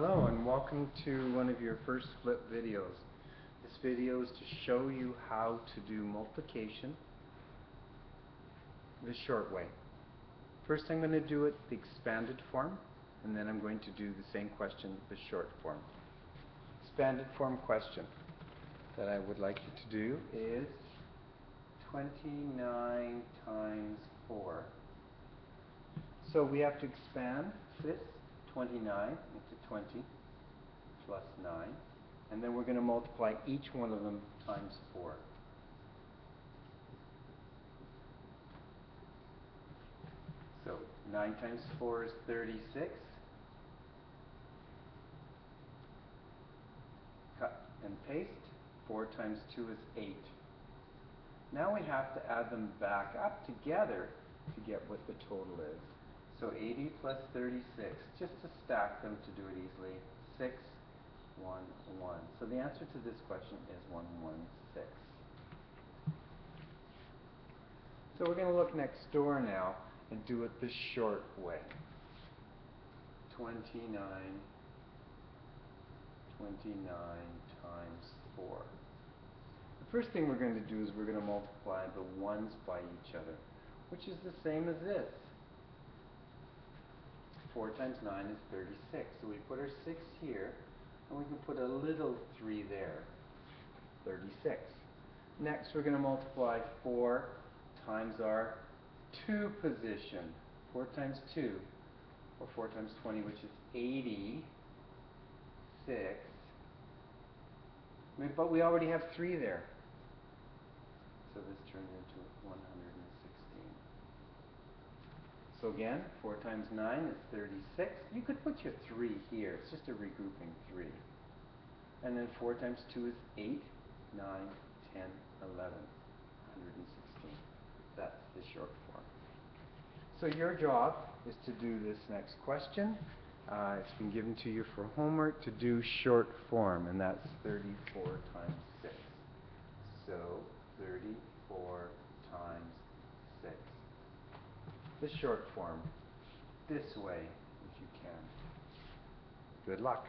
Hello and welcome to one of your first flip videos. This video is to show you how to do multiplication the short way. First I'm going to do it the expanded form and then I'm going to do the same question the short form. Expanded form question that I would like you to do is 29 times 4. So we have to expand this 29 into 20 plus 9. And then we're going to multiply each one of them times 4. So 9 times 4 is 36. Cut and paste. 4 times 2 is 8. Now we have to add them back up together to get what the total is. So 80 plus 36, just to stack them to do it easily, 6, 1, 1. So the answer to this question is 116. So we're going to look next door now and do it the short way. 29, 29 times 4. The first thing we're going to do is we're going to multiply the ones by each other, which is the same as this. 4 times 9 is 36. So we put our 6 here, and we can put a little 3 there. 36. Next, we're going to multiply 4 times our 2 position. 4 times 2, or 4 times 20, which is 86. But we already have 3 there. So this turns into 116. So again, 4 times 9 is 36. You could put your 3 here. It's just a regrouping 3. And then 4 times 2 is 8, 9, 10, 11, 116. That's the short form. So your job is to do this next question. Uh, it's been given to you for homework to do short form, and that's 34 times 6. So 34 times 6 the short form this way if you can. Good luck.